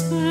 e'er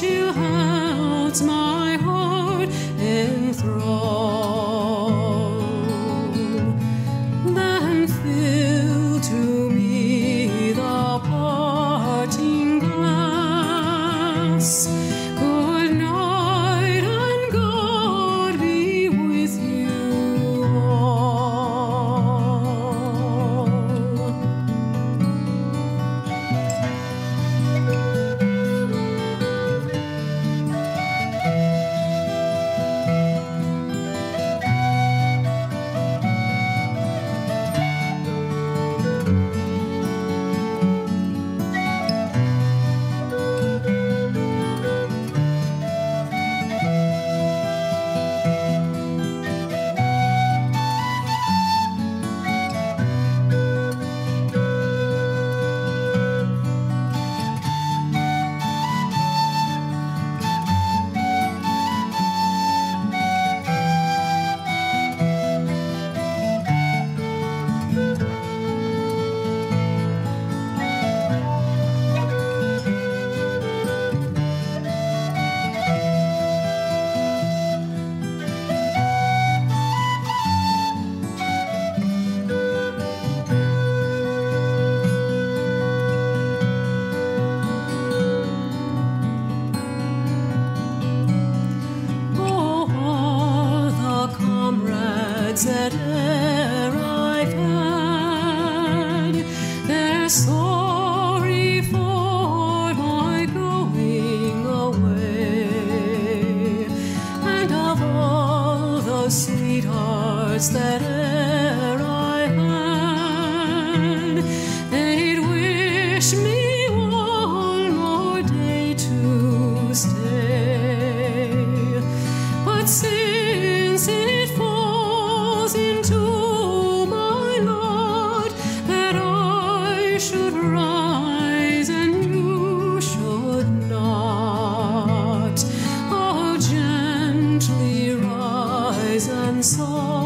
alone sorry for my going away. And of all sweethearts that So.